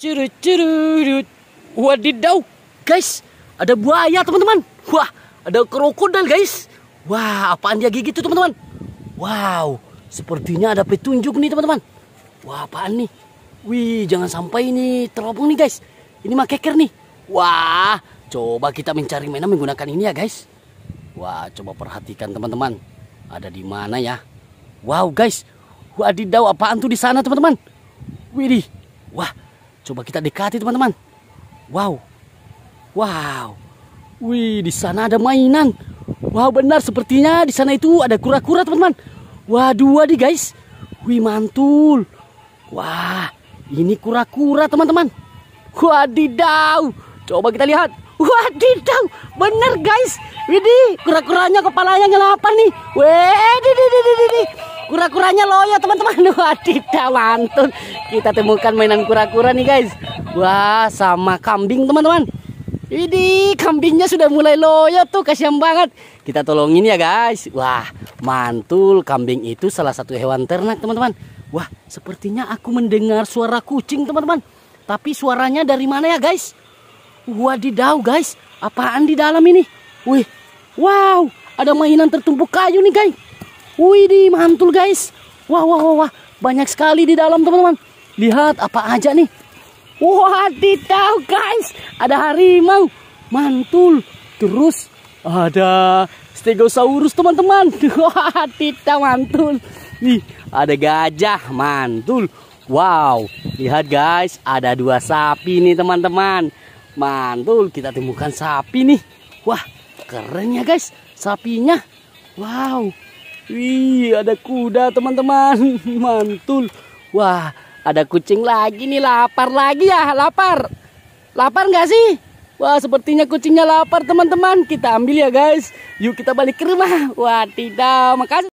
Curut. Wadidaw, guys, ada buaya teman-teman. Wah, ada krokodil guys. Wah, apaan dia gigit itu teman-teman? Wow, sepertinya ada petunjuk nih teman-teman. Wah, apaan nih? Wih, jangan sampai ini terobong nih guys. Ini mah keker nih. Wah, coba kita mencari mainan menggunakan ini ya guys. Wah, coba perhatikan teman-teman. Ada di mana ya? Wow guys, wadidaw apaan tuh di sana teman-teman? Widih, wah, coba kita dekati teman-teman. Wow, wow, wih di sana ada mainan. Wow benar sepertinya di sana itu ada kura-kura teman-teman. Wah dua nih guys, wih mantul. Wah, ini kura-kura teman-teman. Wadidaw, coba kita lihat. Wadidaw, bener guys. Widih, kura-kuranya kepalanya nyelapan nih. Weh, di di di di di. Kura-kuranya loyo teman-teman. Wadidaw, mantul. Kita temukan mainan kura-kura nih guys. Wah, sama kambing teman-teman. Ini kambingnya sudah mulai loyo tuh, kasihan banget. Kita tolongin ya guys. Wah, mantul. Kambing itu salah satu hewan ternak teman-teman. Wah, sepertinya aku mendengar suara kucing teman-teman. Tapi suaranya dari mana ya guys? Wadidaw guys, apaan di dalam ini? Wih, wow, ada mainan tertumpuk kayu nih guys. Wih, di mantul guys. Wah, wah, wah, wah, banyak sekali di dalam teman-teman. Lihat apa aja nih. Wadidaw guys, ada harimau, mantul. Terus ada stegosaurus teman-teman. Wadidaw mantul. Nih, ada gajah, mantul. Wow, lihat guys, ada dua sapi nih teman-teman. Mantul, kita temukan sapi nih. Wah, keren ya guys, sapinya. Wow, wih, ada kuda teman-teman. Mantul. Wah, ada kucing lagi nih, lapar lagi ya, lapar. Lapar nggak sih? Wah, sepertinya kucingnya lapar teman-teman. Kita ambil ya guys. Yuk kita balik ke rumah. Wah, tidak. Makasih.